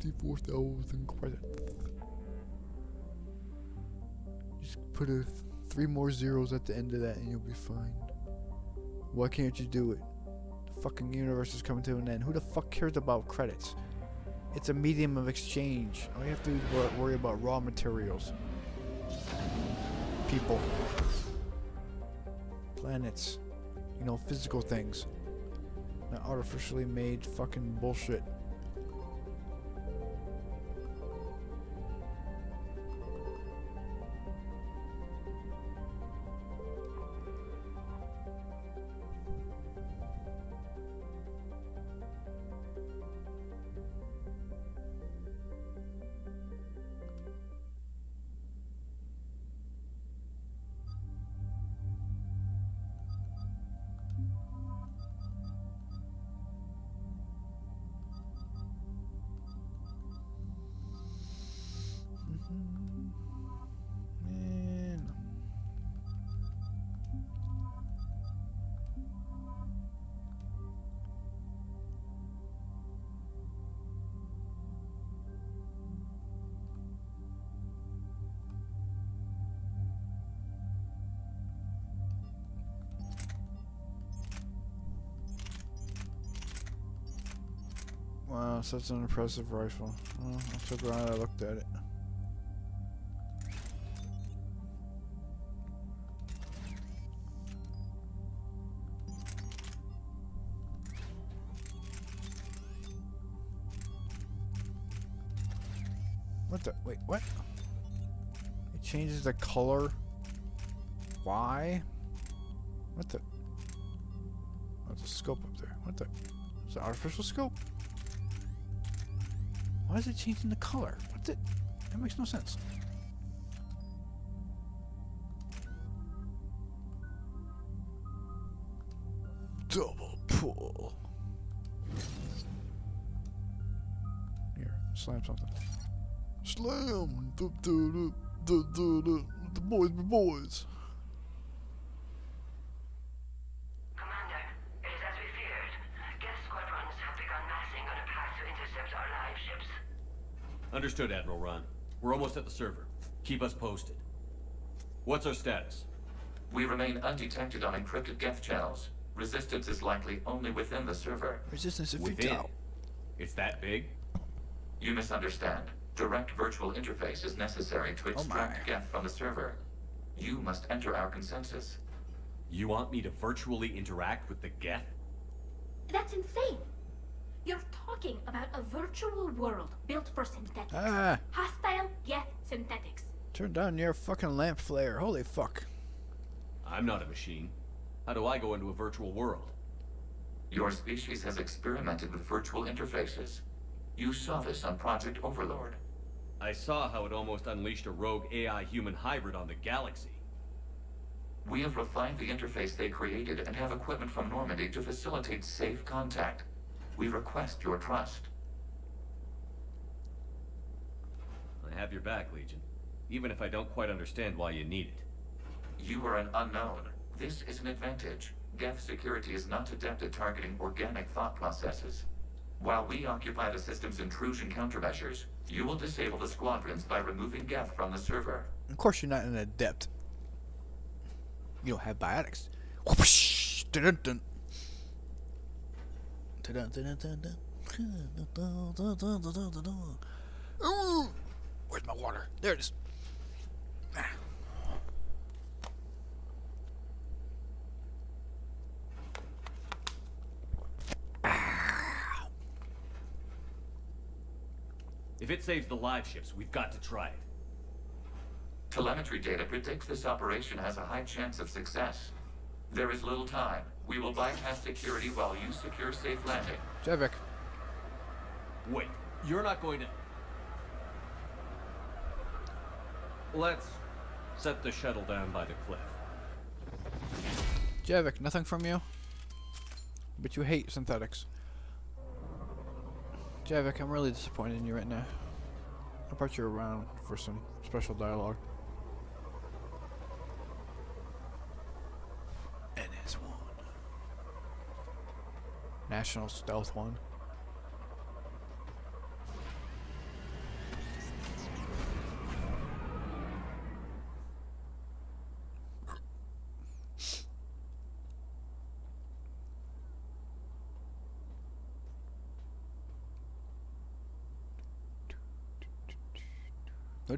54,000 credits. Just put a three more zeros at the end of that and you'll be fine. Why can't you do it? The fucking universe is coming to an end. Who the fuck cares about credits? It's a medium of exchange. All you have to do is worry about raw materials. People. Planets. You know, physical things. Not artificially made fucking bullshit. Wow, such an impressive rifle. Well, I'm so glad I looked at it. What the? Wait, what? It changes the color. Why? What the? Oh, there's a scope up there. What the? It's an artificial scope. Why is it changing the color? What's it? That makes no sense. Double pull. Here, slam something. Slam! Du, du, du, du, du, du. The boys be boys. Commander, it is as we feared. Geth squadrons have begun massing on a path to intercept our live ships. Understood, Admiral Raan. We're almost at the server. Keep us posted. What's our status? We remain undetected on encrypted Geth channels. Resistance is likely only within the server. Resistance if Within. out. It's that big? You misunderstand. Direct virtual interface is necessary to oh extract my. Geth from the server. You must enter our consensus. You want me to virtually interact with the Geth? That's insane. You're talking about a virtual world built for synthetics. Ah, Hostile Geth synthetics. turn down your fucking lamp flare. Holy fuck. I'm not a machine. How do I go into a virtual world? Your species has experimented with virtual interfaces. You saw this on Project Overlord. I saw how it almost unleashed a rogue AI human hybrid on the galaxy. We have refined the interface they created and have equipment from Normandy to facilitate safe contact. We request your trust. I have your back, Legion. Even if I don't quite understand why you need it. You are an unknown. This is an advantage. Geth security is not adept at targeting organic thought processes. While we occupy the system's intrusion countermeasures, you will disable the squadrons by removing Geth from the server. Of course, you're not an adept. You don't have biotics. Ooh, Where's my water? There it is. Ah. If it saves the live ships, we've got to try it. Telemetry data predicts this operation has a high chance of success. There is little time. We will bypass security while you secure safe landing. Javik. Wait, you're not going to... Let's set the shuttle down by the cliff. Javik, nothing from you? But you hate synthetics. Javik, I'm really disappointed in you right now. I brought you around for some special dialogue. NS1. National Stealth 1.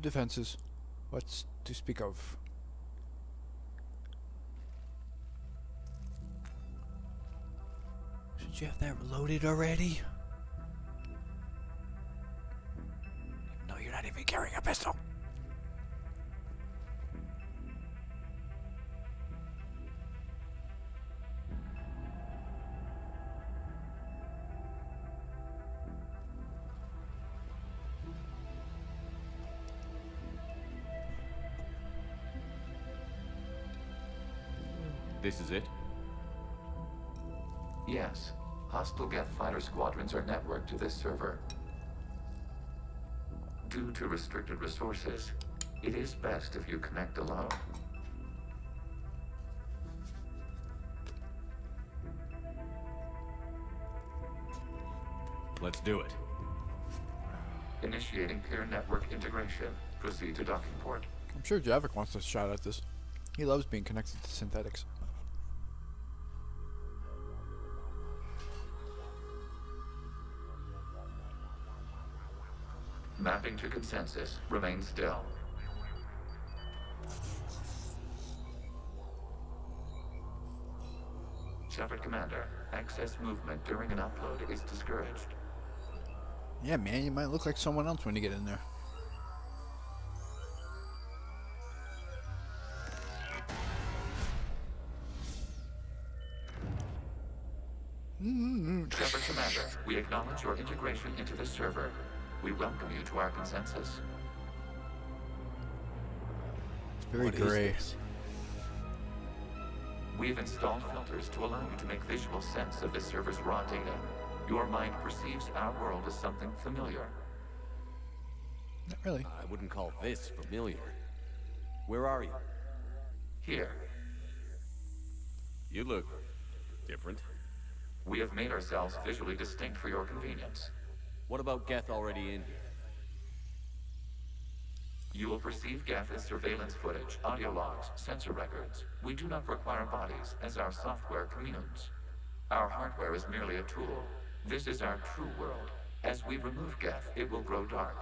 Defenses. What's to speak of? Should you have that loaded already? This is it? Yes. Hostile Geth fighter squadrons are networked to this server. Due to restricted resources, it is best if you connect alone. Let's do it. Initiating peer network integration. Proceed to docking port. I'm sure Javik wants a shot at this. He loves being connected to synthetics. Mapping to consensus. Remain still. Shepard Commander, access movement during an upload is discouraged. Yeah, man, you might look like someone else when you get in there. Shepard Commander, we acknowledge your integration into the server. We welcome you to our consensus. It's very What is gray. this? We've installed filters to allow you to make visual sense of the server's raw data. Your mind perceives our world as something familiar. Not really. I wouldn't call this familiar. Where are you? Here, You look different. we have made ourselves visually distinct for your convenience. What about Geth already in here? You will perceive Geth as surveillance footage, audio logs, sensor records. We do not require bodies, as our software communes. Our hardware is merely a tool. This is our true world. As we remove Geth, it will grow dark.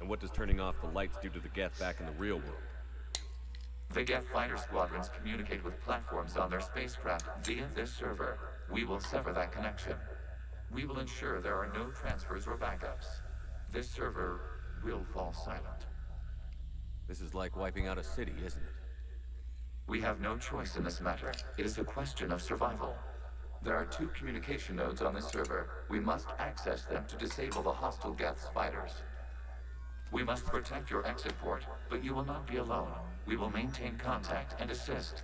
And what does turning off the lights do to the Geth back in the real world? The Geth fighter squadrons communicate with platforms on their spacecraft via this server. We will sever that connection. We will ensure there are no transfers or backups. This server will fall silent. This is like wiping out a city, isn't it? We have no choice in this matter. It is a question of survival. There are two communication nodes on this server. We must access them to disable the hostile Geth's fighters. We must protect your exit port, but you will not be alone. We will maintain contact and assist.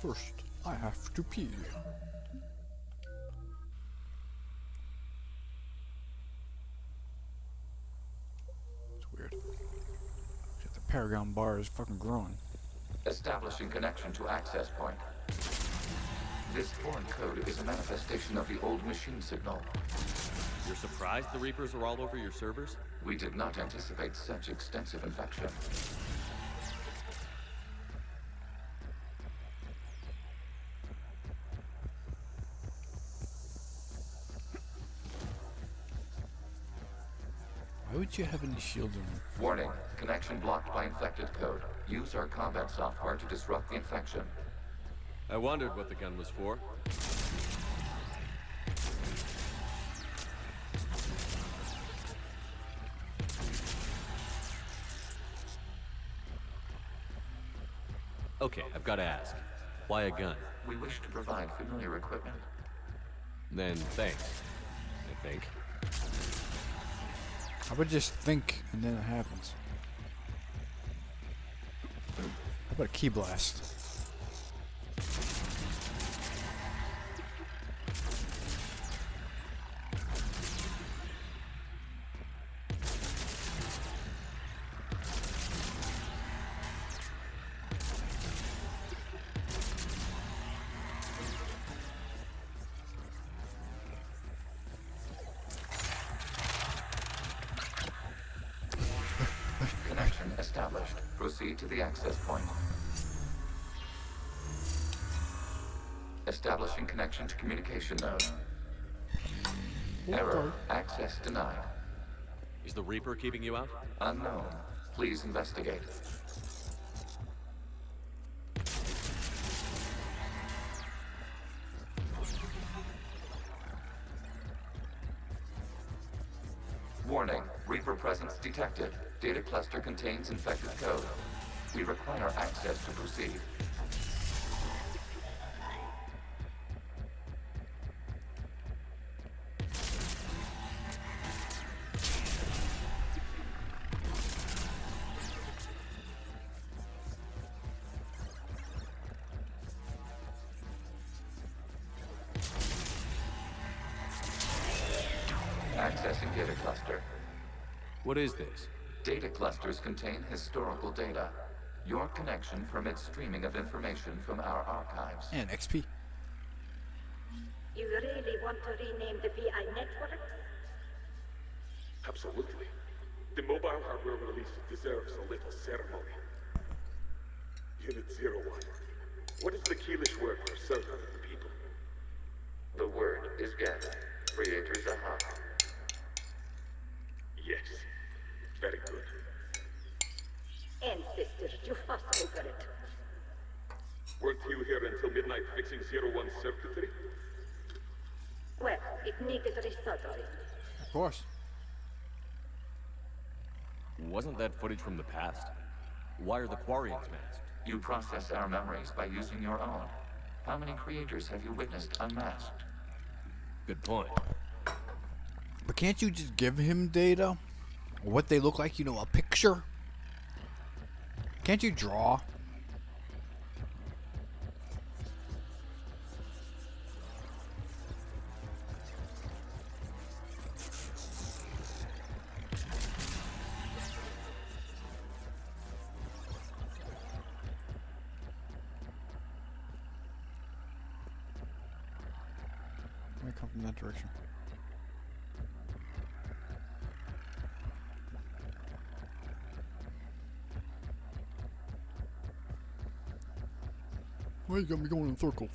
First, I have to pee. It's weird. Shit, The Paragon bar is fucking growing. Establishing connection to access point. This foreign code is a manifestation of the old machine signal. You're surprised the Reapers are all over your servers? We did not anticipate such extensive infection. Why would you have any shields on? Warning, connection blocked by infected code. Use our combat software to disrupt the infection. I wondered what the gun was for. Okay, I've got to ask. Why a gun? We wish to provide familiar equipment. Then thanks. I think. I would just think and then it happens. How about a key blast? Communication node. Error. Access denied. Is the Reaper keeping you out? Unknown. Please investigate. Warning. Reaper presence detected. Data cluster contains infected code. We require access to proceed. What is this? Data clusters contain historical data. Your connection permits streaming of information from our archives. And XP. You really want to rename the VI networks? Absolutely. The mobile hardware release deserves a little ceremony. Unit Zero One. What is the Khelish word for servant of the people? The word is Geth. Creator Zaha. Yes. Very good. Ancestors, you fuss over it. Weren't you here until midnight fixing Zero One's circuitry? Well, it needed resoldering. Of course. Wasn't that footage from the past? Why are the Quarians masked? You process our memories by using your own. How many creators have you witnessed unmasked? Good point. But can't you just give him data? Or what they look like, you know, a picture? Can't you draw? Got me going in circles?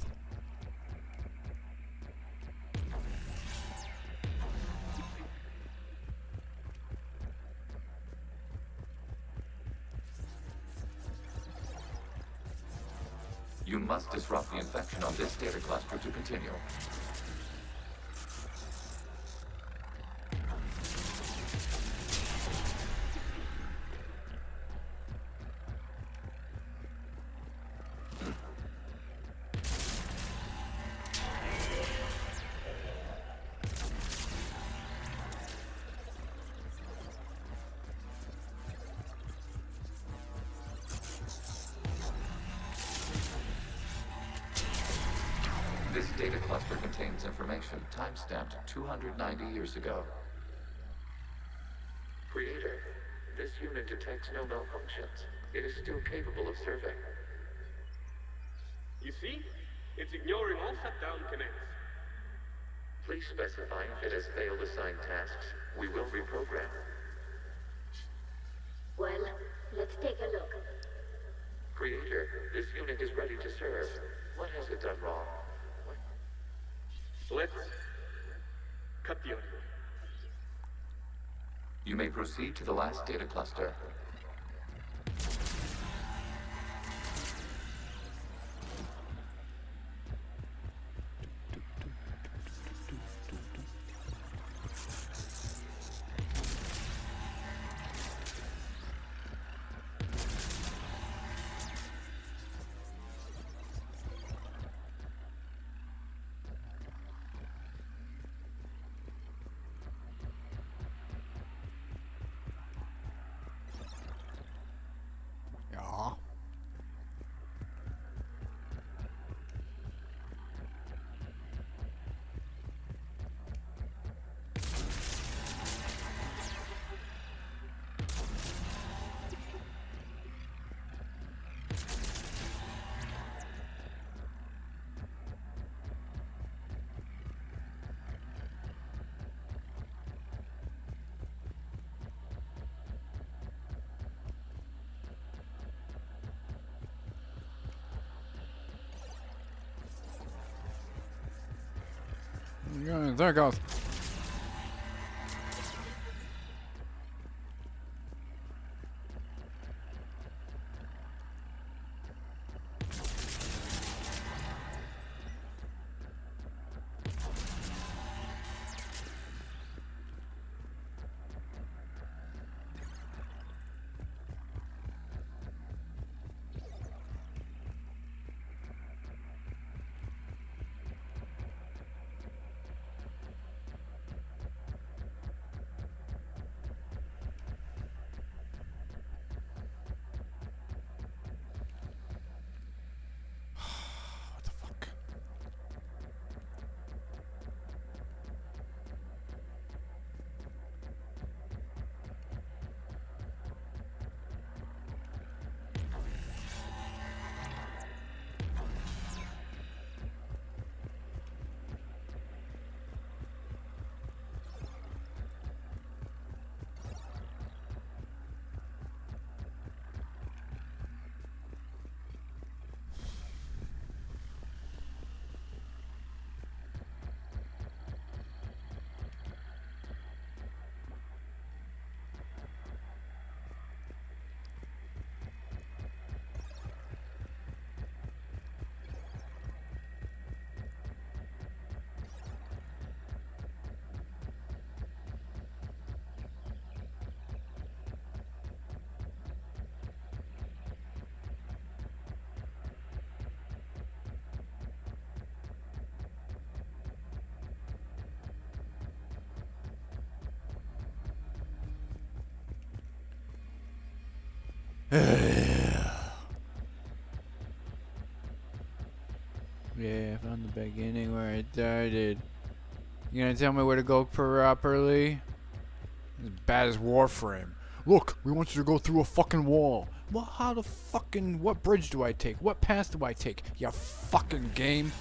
You must disrupt the infection on this data cluster to continue. Information timestamped 290 years ago. Creator, this unit detects no malfunctions. It is still capable of serving. You see? It's ignoring all shutdown connects. Please specify if it has failed assigned tasks. We will reprogram. Well, let's take a look. Creator, this unit is ready to serve. What has it done wrong? Let's cut the audio. You may proceed to the last data cluster. There it goes. Yeah, from the beginning where I started. You gonna tell me where to go properly? As bad as Warframe. Look, we want you to go through a fucking wall. Well, how the fucking what bridge do I take? What path do I take? You fucking game.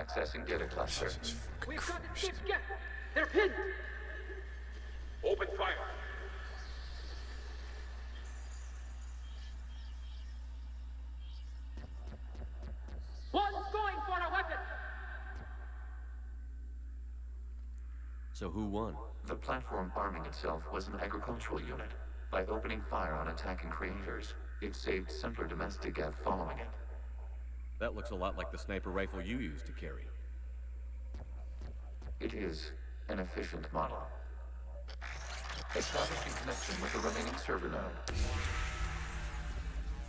Accessing data cluster. We've got escaped yet. They're pinned. Open fire. One's going for a weapon. So who won? The platform arming itself was an agricultural unit. By opening fire on attacking creators, it saved simpler domestic Geth following it. That looks a lot like the sniper rifle you used to carry. It is an efficient model. Establishing connection with the remaining server node.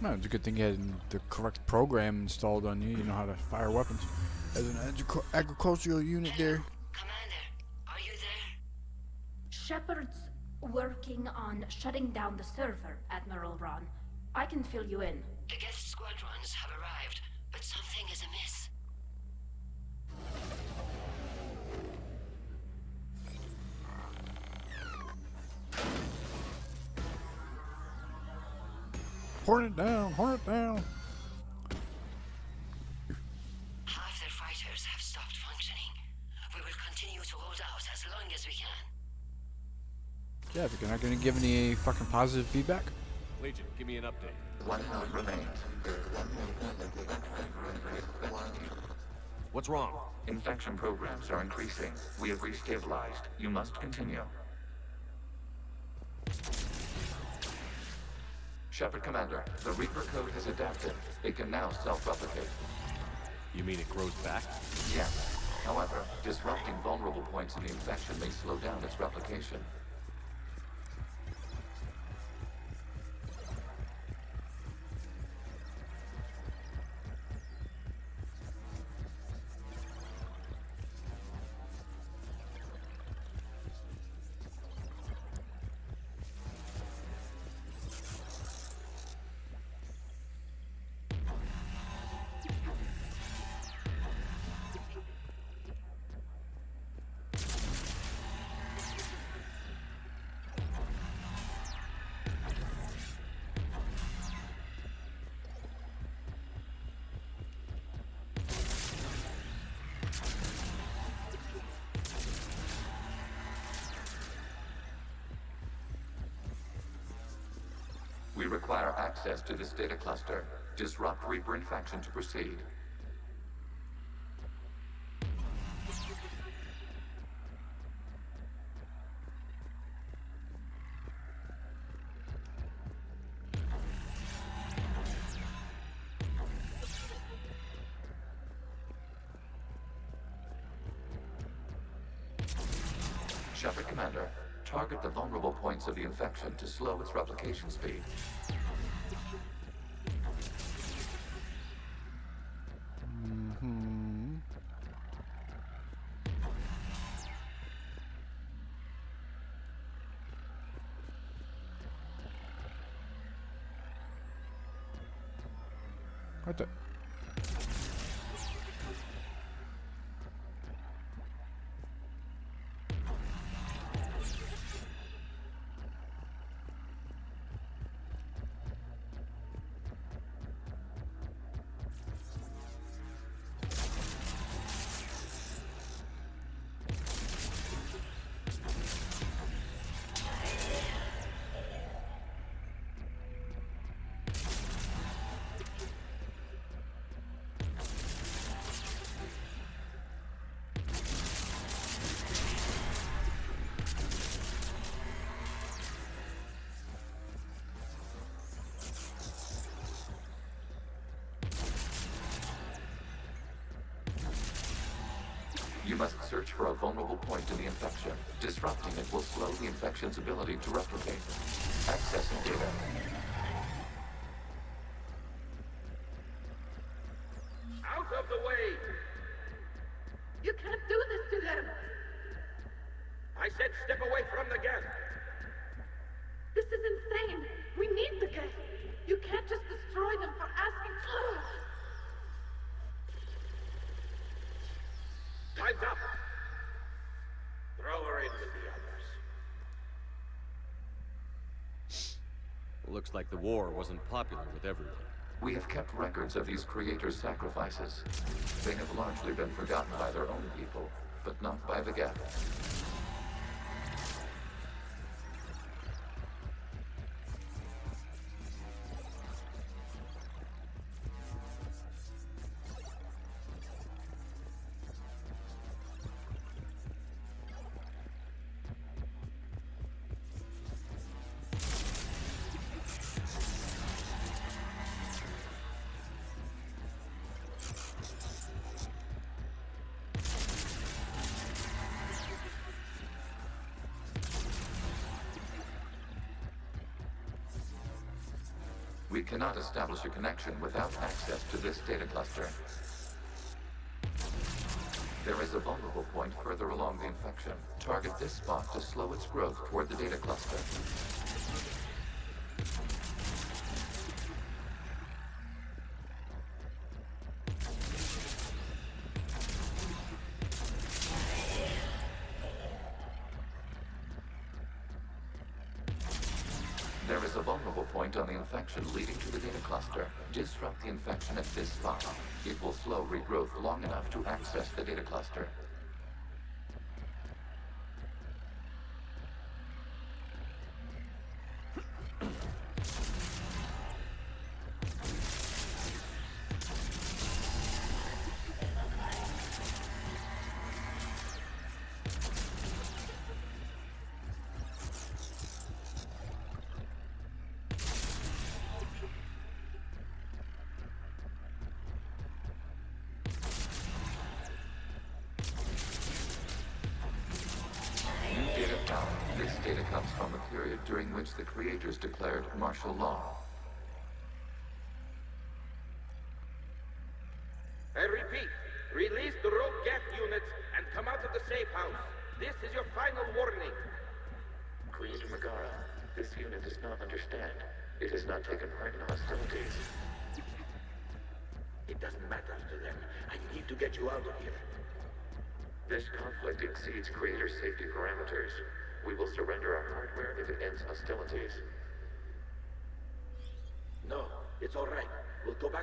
No, it's a good thing you had the correct program installed on you. You know how to fire weapons. As an agric- agricultural unit there. Commander, are you there? Shepard's working on shutting down the server, Admiral Raan. I can fill you in. The Geth squadrons have arrived, but something is amiss. Horn it down, horn it down. Half their fighters have stopped functioning. We will continue to hold out as long as we can. Yeah, if you're not gonna give any fucking positive feedback. Legion, give me an update. One node remains. What's wrong? Infection programs are increasing. We have restabilized. You must continue. Shepard Commander, the Reaper code has adapted. It can now self-replicate. You mean it grows back? Yes. However, disrupting vulnerable points in the infection may slow down its replication. Data cluster. Disrupt Reaper infection to proceed. Shepard Commander, target the vulnerable points of the infection to slow its replication speed. Looks like the war wasn't popular with everyone. We have kept records of these creators' sacrifices. They have largely been forgotten by their own people, but not by the Geth. Establish connection without access to this data cluster. There is a vulnerable point further along the infection. Target this spot to slow its growth toward the data cluster. There is a vulnerable point on the infection leading to the data cluster. Disrupt the infection at this spot. It will slow regrowth long enough to access the data cluster.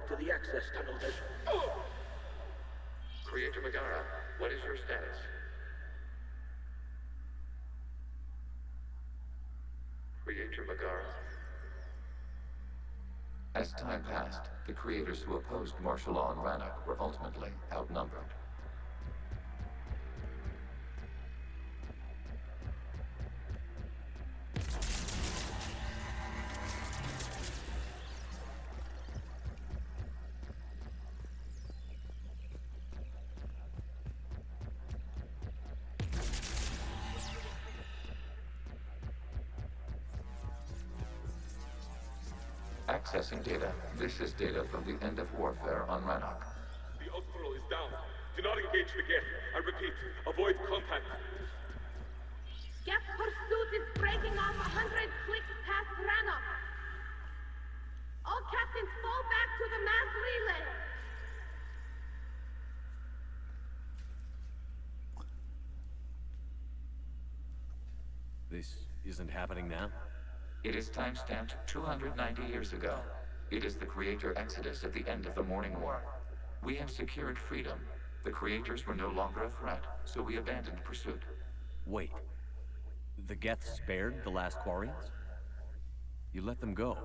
To the access tunnel. There's... Oh! Creator Megara, what is your status? Creator Megara? As time passed, the creators who opposed martial law in Rannoch were ultimately outnumbered. This is data from the end of warfare on Rannoch. The Austral is down. Do not engage the Geth. I repeat, avoid contact. Geth pursuit is breaking off a hundred clicks past Rannoch. All captains fall back to the mass relay. This isn't happening now? It is timestamped 290 years ago. It is the creator exodus at the end of the Morning War. We have secured freedom. The creators were no longer a threat, so we abandoned pursuit. Wait. The Geth spared the last Quarians? You let them go.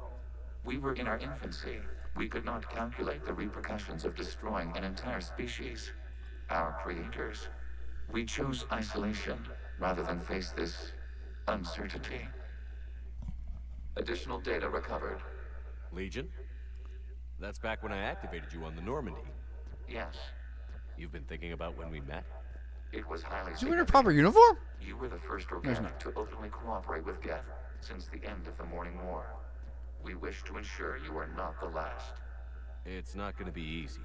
We were in our infancy. We could not calculate the repercussions of destroying an entire species. Our creators. We chose isolation rather than face this uncertainty. Additional data recovered. Legion? That's back when I activated you on the Normandy. Yes, You've been thinking about when we met? it was highly Is he wearing a proper uniform? You were the first he's organic to openly cooperate with Geth since the end of the Morning War. We wish to ensure you are not the last. It's not gonna be easy.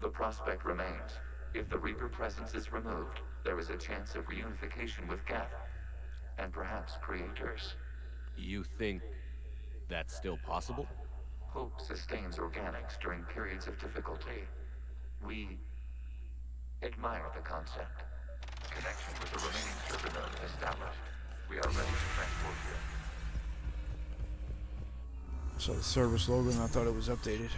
The prospect remains. If the Reaper presence is removed, there is a chance of reunification with Geth. And perhaps creators. You think that's still possible? Hope sustains organics during periods of difficulty. We admire the concept. Connection with the remaining server node established. We are ready to transport you. So the service logo and I thought it was updated.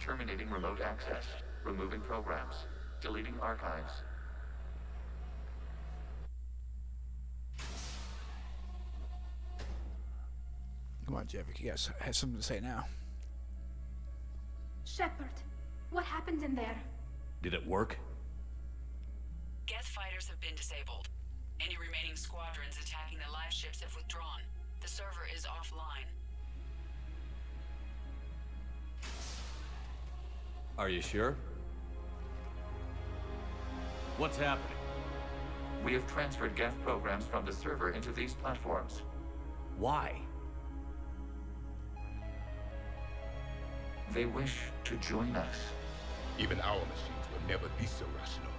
Terminating remote access. Removing programs. Deleting archives. Come on, Jeff. You guys have something to say now. Shepard, what happened in there? Did it work? Geth fighters have been disabled. Any remaining squadrons attacking the live ships have withdrawn. The server is offline. Are you sure? What's happening? We have transferred Geth programs from the server into these platforms. Why? They wish to join us. Even our machines will never be so rational.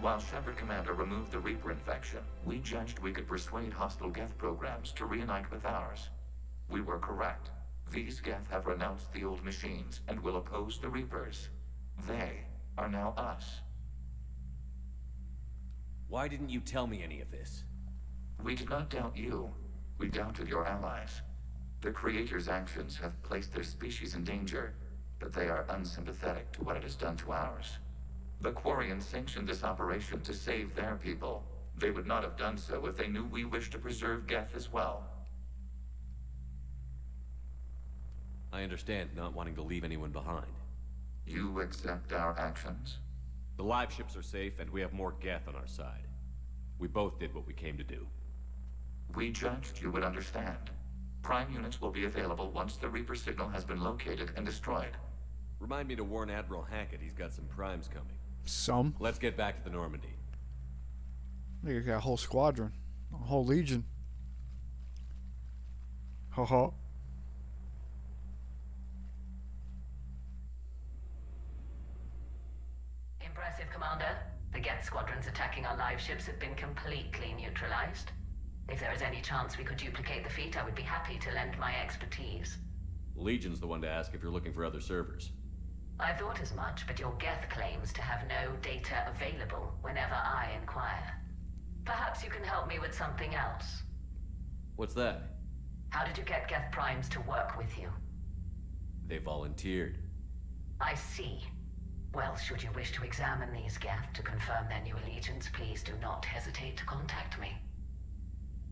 While Shepard Commander removed the Reaper infection, we judged we could persuade hostile Geth programs to reunite with ours. We were correct. These Geth have renounced the old machines and will oppose the Reapers. They are now us. Why didn't you tell me any of this? We did not doubt you. We doubted your allies. The Creator's actions have placed their species in danger, but they are unsympathetic to what it has done to ours. The Quarians sanctioned this operation to save their people. They would not have done so if they knew we wished to preserve Geth as well. I understand not wanting to leave anyone behind. You accept our actions? The live ships are safe, and we have more Geth on our side. We both did what we came to do. We judged you would understand. Prime units will be available once the Reaper signal has been located and destroyed. Remind me to warn Admiral Hackett he's got some primes coming. Some. Let's get back to the Normandy. You got a whole squadron, a whole legion. Ha ha. Impressive, Commander. The Geth squadrons attacking our live ships have been completely neutralized. If there is any chance we could duplicate the feat, I would be happy to lend my expertise. Legion's the one to ask if you're looking for other servers. I thought as much, but your Geth claims to have no data available whenever I inquire. Perhaps you can help me with something else. What's that? How did you get Geth Primes to work with you? They volunteered. I see. Well, should you wish to examine these Geth to confirm their new allegiance, please do not hesitate to contact me.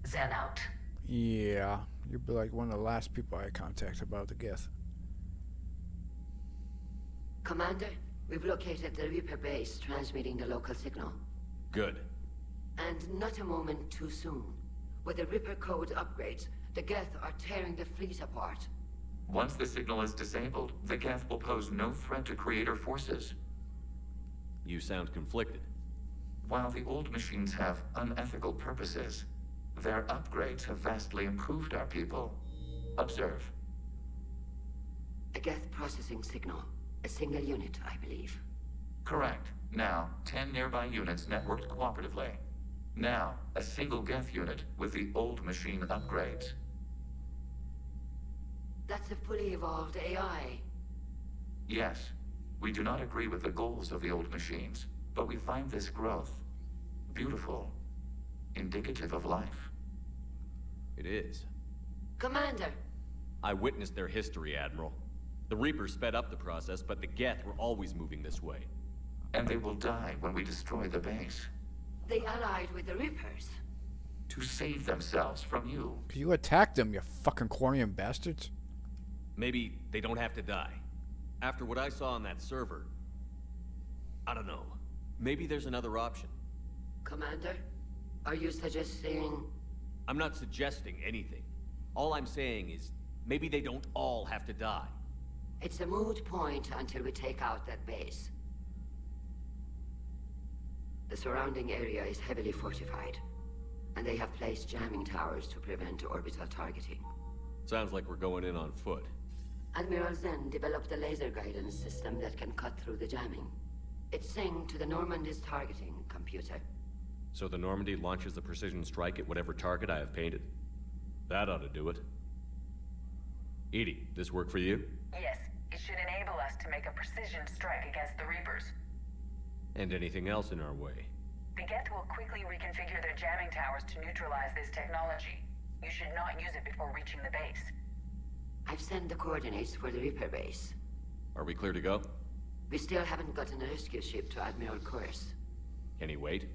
Xen out. Yeah, you'd be like one of the last people I contact about the Geth. Commander, we've located the Reaper base transmitting the local signal. Good. And not a moment too soon. With the Reaper code upgrades, the Geth are tearing the fleet apart. Once the signal is disabled, the Geth will pose no threat to Creator forces. You sound conflicted. While the old machines have unethical purposes, their upgrades have vastly improved our people. Observe. A Geth processing signal. A single unit, I believe. Correct. Now, 10 nearby units networked cooperatively. Now, a single Geth unit with the old machine upgrades. That's a fully evolved AI. Yes, we do not agree with the goals of the old machines, but we find this growth beautiful, indicative of life. It is. Commander! I witnessed their history, Admiral. The Reapers sped up the process, but the Geth were always moving this way. And they will die when we destroy the base. They allied with the Reapers. To save themselves from you. You attacked them, you fucking Quarian bastards. Maybe they don't have to die. After what I saw on that server, I don't know. Maybe there's another option. Commander, are you suggesting... I'm not suggesting anything. All I'm saying is, maybe they don't all have to die. It's a moot point until we take out that base. The surrounding area is heavily fortified, and they have placed jamming towers to prevent orbital targeting. Sounds like we're going in on foot. Admiral Xen developed a laser guidance system that can cut through the jamming. It's synced to the Normandy's targeting computer. So the Normandy launches a precision strike at whatever target I have painted. That ought to do it. EDI, this work for you? Yes, it should enable us to make a precision strike against the Reapers. And anything else in our way? The Geth will quickly reconfigure their jamming towers to neutralize this technology. You should not use it before reaching the base. I've sent the coordinates for the Reaper base. Are we clear to go? We still haven't gotten a rescue ship to Admiral Koris. Can he wait?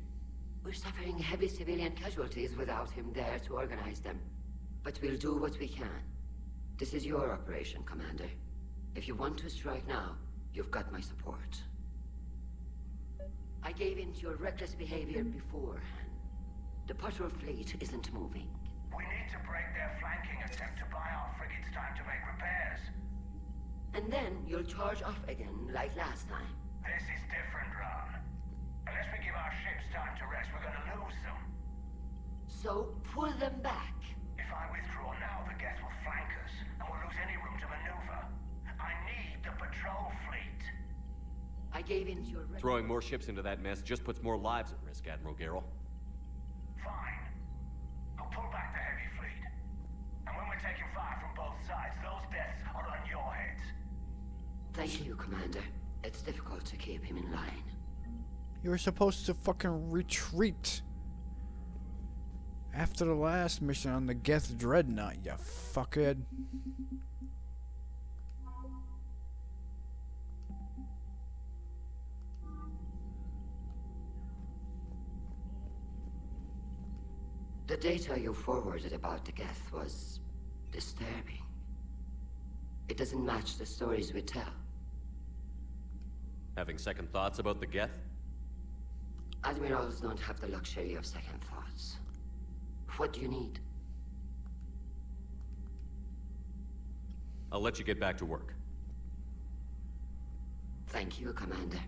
We're suffering heavy civilian casualties without him there to organize them. But we'll do what we can. This is your operation, Commander. If you want to strike now, you've got my support. I gave in to your reckless behavior beforehand. The patrol fleet isn't moving. We need to break their flanking attempt to buy our frigates time to make repairs. And then you'll charge off again, like last time. This is different, Raan. Unless we give our ships time to rest, we're gonna lose them. So, pull them back. If I withdraw now, the Geth will flank us, and we'll lose any room to maneuver. I need the patrol fleet. I gave in to your... Throwing more ships into that mess just puts more lives at risk, Admiral Gerrel. Fine. I'll pull back the heavy fleet. And when we're taking fire from both sides, those deaths are on your heads. Thank you, Commander. It's difficult to keep him in line. You were supposed to fucking retreat. After the last mission on the Geth Dreadnought, you fuckhead. Data you forwarded about the Geth was disturbing. It doesn't match the stories we tell. Having second thoughts about the Geth? Admirals don't have the luxury of second thoughts. What do you need? I'll let you get back to work. Thank you, Commander.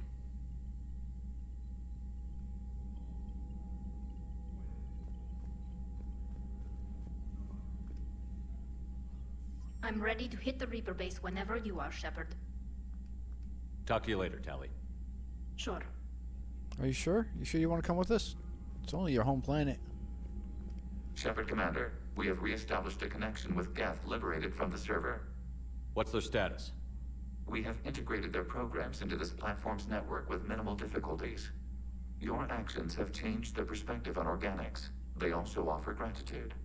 I'm ready to hit the Reaper base whenever you are, Shepard. Talk to you later, Tali. Sure. Are you sure? You sure you want to come with us? It's only your home planet. Shepard Commander, we have re-established a connection with Geth liberated from the server. What's their status? We have integrated their programs into this platform's network with minimal difficulties. Your actions have changed their perspective on organics. They also offer gratitude.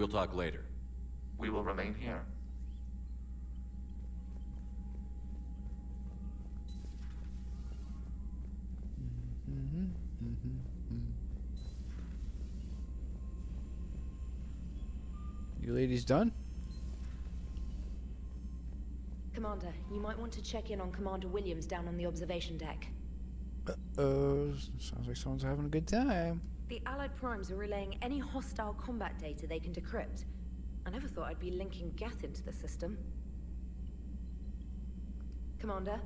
We'll talk later. We will remain here. You ladies done? Commander, you might want to check in on Commander Williams down on the observation deck. Uh, Uh-oh. Sounds like someone's having a good time. The Allied Primes are relaying any hostile combat data they can decrypt. I never thought I'd be linking Geth into the system. Commander?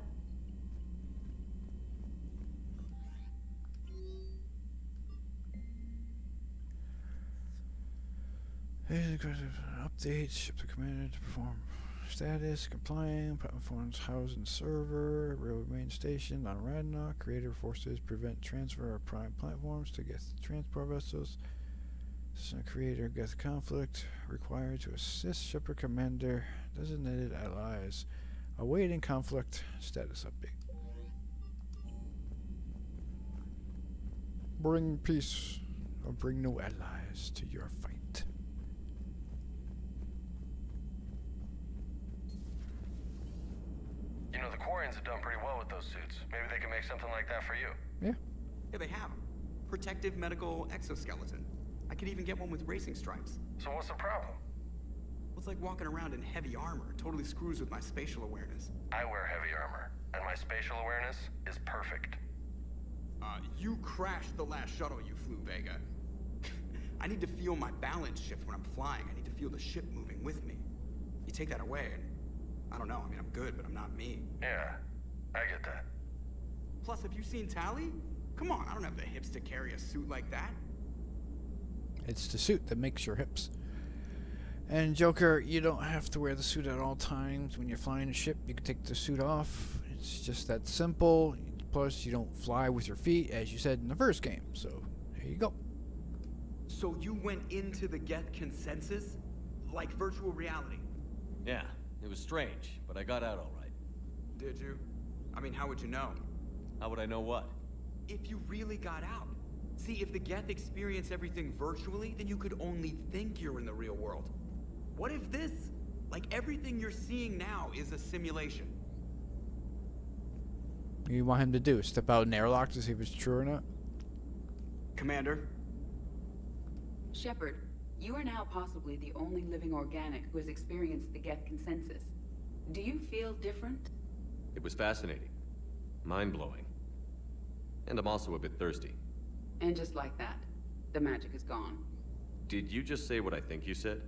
Update, ship the commander to perform status, complying, platforms housing, server, railway main station on Rannoch, creator forces prevent transfer of prime platforms to Geth transport vessels. So creator gets conflict, required to assist Shepard Commander, designated allies, awaiting conflict, status update. Bring peace, or bring no allies to your fight. You know, the Quarians have done pretty well with those suits. Maybe they can make something like that for you. Yeah. Yeah, they have 'em. Protective medical exoskeleton. I could even get one with racing stripes. So what's the problem? Well, it's like walking around in heavy armor. It totally screws with my spatial awareness. I wear heavy armor, and my spatial awareness is perfect. Uh, you crashed the last shuttle you flew, Vega. I need to feel my balance shift when I'm flying. I need to feel the ship moving with me. You take that away, and I don't know. I mean, I'm good, but I'm not me. Yeah, I get that. Plus, have you seen Tali? Come on, I don't have the hips to carry a suit like that. It's the suit that makes your hips. And Joker, you don't have to wear the suit at all times. When you're flying a ship, you can take the suit off. It's just that simple. Plus, you don't fly with your feet, as you said in the first game. So, there you go. So you went into the Geth consensus? Like virtual reality? Yeah, it was strange, but I got out all right. Did you? I mean, how would you know? How would I know what? If you really got out. See, if the Geth experience everything virtually, then you could only think you're in the real world. What if this, like everything you're seeing now, is a simulation? You want him to do? Step out in airlock to see if it's true or not? Commander? Shepard, you are now possibly the only living organic who has experienced the Geth consensus. Do you feel different? It was fascinating. Mind-blowing. And I'm also a bit thirsty. And just like that, the magic is gone. Did you just say what I think you said?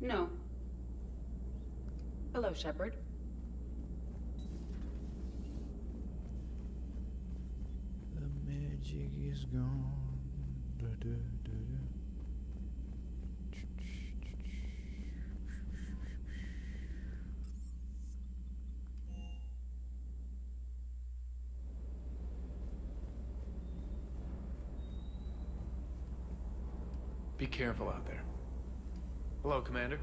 No. Hello, Shepard. The magic is gone. Da, da, da, careful out there. Hello, Commander.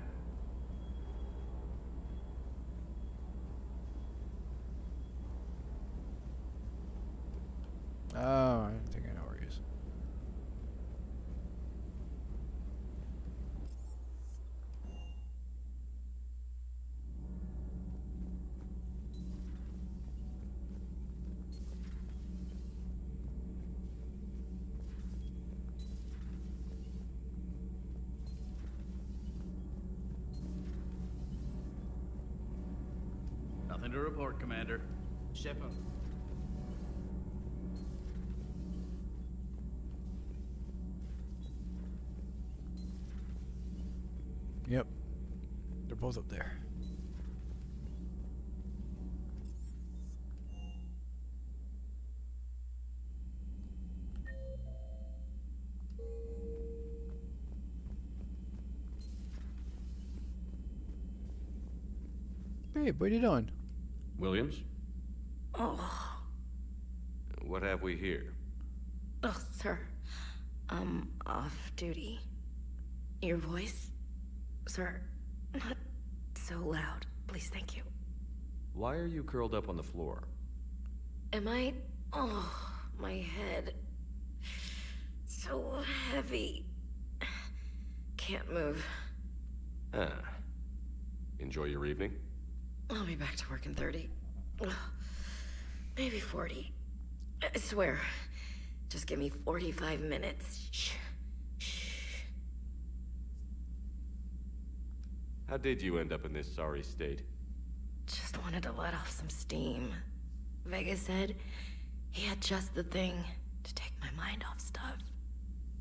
Oh, I think report, Commander. Shepard. Yep. They're both up there. Babe, what are you doing? Williams, Oh, what have we here? oh, sir. I'm off duty. Your voice, sir, not so loud. Please, thank you. Why are you curled up on the floor? Am I? Oh, my head. So heavy. Can't move. Ah. Enjoy your evening? I'll be back to work in 30. Maybe 40. I swear. Just give me 45 minutes. Shh. How did you end up in this sorry state? Just wanted to let off some steam. Vega said he had just the thing to take my mind off stuff.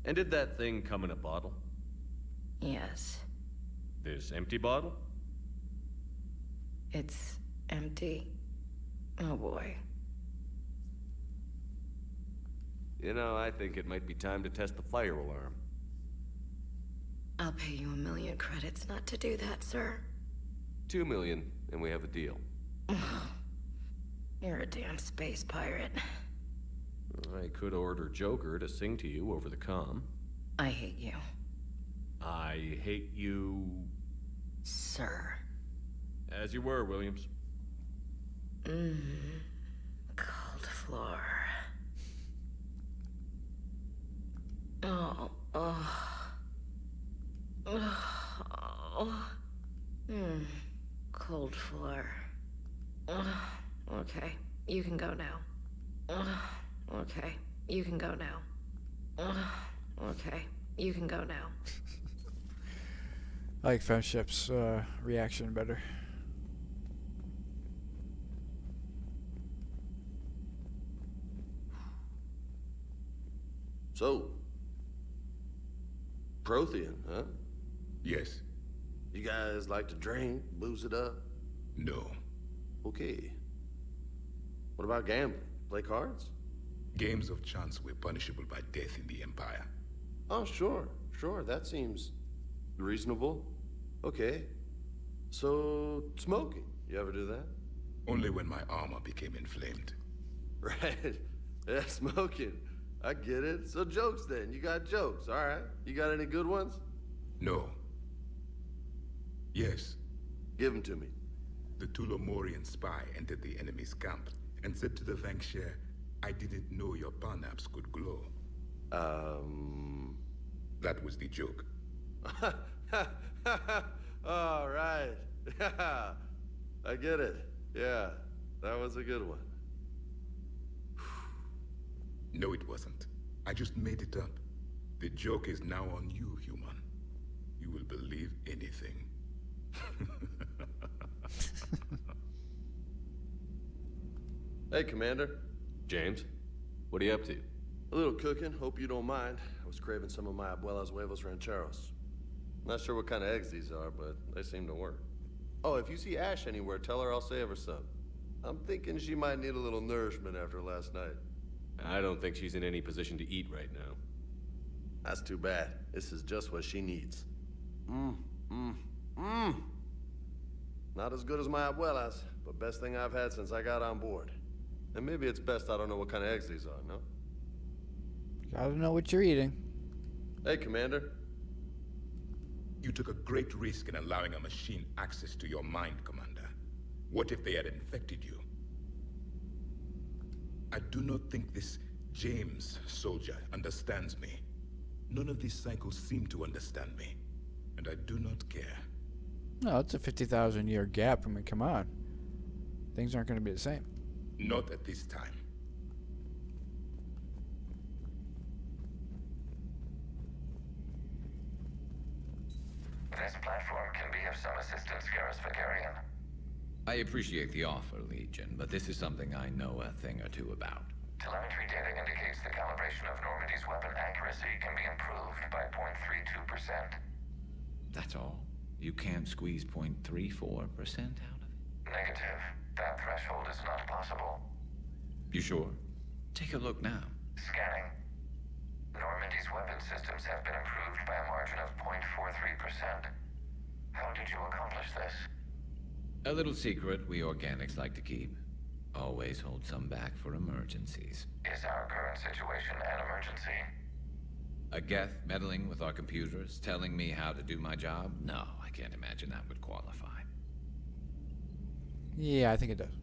And did that thing come in a bottle? Yes, This empty bottle? It's empty. Oh boy. You know, I think it might be time to test the fire alarm. I'll pay you a million credits not to do that, sir. Two million, and we have a deal. You're a damn space pirate. I could order Joker to sing to you over the comm. I hate you. I hate you. Sir. As you were, Williams. Mmm. Cold floor. Oh, oh. Oh. Hmm. Cold floor. Oh, okay, you can go now. Oh, okay, you can go now. Oh, okay, you can go now. I like FemShep's uh, reaction better. So, Prothean, huh? Yes. You guys like to drink, booze it up? No. Okay. What about gambling? Play cards? Games of chance were punishable by death in the Empire. Oh, sure, sure. That seems reasonable. Okay. So, smoking. You ever do that? Only when my armor became inflamed. Right. Yeah, smoking. I get it. So, jokes then. You got jokes. All right. You got any good ones? No. Yes. Give them to me. The Tulomorian spy entered the enemy's camp and said to the Vanksher, I didn't know your parnaps could glow. Um. That was the joke. All right. I get it. Yeah. That was a good one. No, it wasn't. I just made it up. The joke is now on you, human. You will believe anything. Hey, Commander. James, what are you up to? A little cooking. Hope you don't mind. I was craving some of my abuela's huevos rancheros. Not sure what kind of eggs these are, but they seem to work. Oh, if you see Ash anywhere, tell her I'll save her some. I'm thinking she might need a little nourishment after last night. I don't think she's in any position to eat right now. That's too bad. This is just what she needs. Mmm, mmm, mmm. Not as good as my abuela's, but best thing I've had since I got on board. And maybe it's best I don't know what kind of eggs these are, no? Gotta know what you're eating. Hey, Commander. You took a great risk in allowing a machine access to your mind, Commander. What if they had infected you? I do not think this James soldier understands me. None of these cycles seem to understand me. And I do not care. No, it's a 50,000 year gap. I mean, come on. Things aren't going to be the same. Not at this time. This platform can be of some assistance, Garrus Vakarian. I appreciate the offer, Legion, but this is something I know a thing or two about. Telemetry data indicates the calibration of Normandy's weapon accuracy can be improved by 0.32%. That's all. You can't squeeze 0.34% out of it? Negative. That threshold is not possible. You sure? Take a look now. Scanning. Normandy's weapon systems have been improved by a margin of 0.43%. How did you accomplish this? A little secret we organics like to keep. Always hold some back for emergencies. Is our current situation an emergency? A Geth meddling with our computers, telling me how to do my job? No, I can't imagine that would qualify. Yeah, I think it does.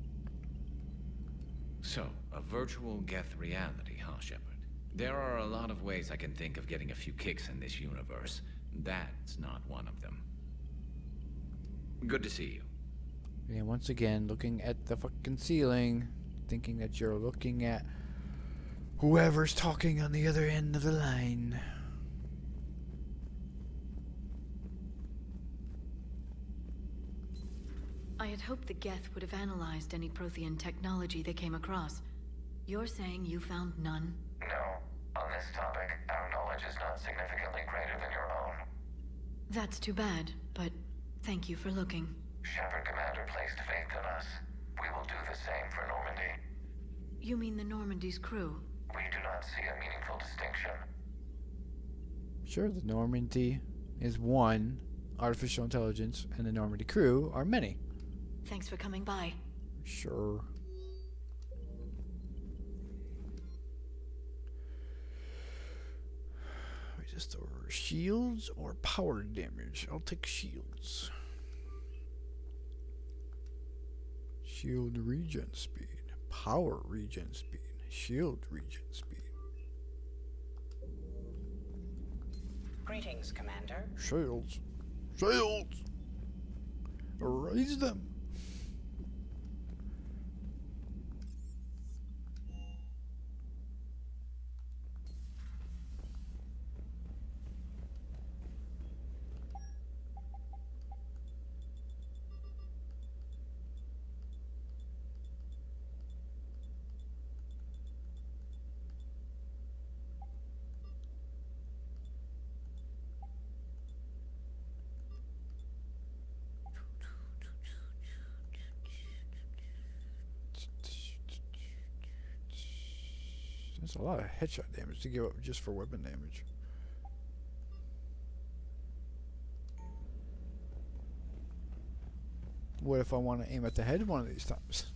So, a virtual Geth reality, huh, Shepard? There are a lot of ways I can think of getting a few kicks in this universe. That's not one of them. Good to see you. And once again, looking at the fucking ceiling, thinking that you're looking at whoever's talking on the other end of the line. I had hoped the Geth would have analyzed any Prothean technology they came across. You're saying you found none? No. On this topic, our knowledge is not significantly greater than your own. That's too bad, but thank you for looking. Shepard Commander placed faith in us. We will do the same for Normandy. You mean the Normandy's crew? We do not see a meaningful distinction. Sure, the Normandy is one artificial intelligence, and the Normandy crew are many. Thanks for coming by. Sure. Resist over shields or power damage. I'll take shields. Shield regen speed. Power regen speed. Shield regen speed. Greetings, Commander. Shields. Shields! Raise them! That's a lot of headshot damage to give up just for weapon damage. What if I want to aim at the head one of these times?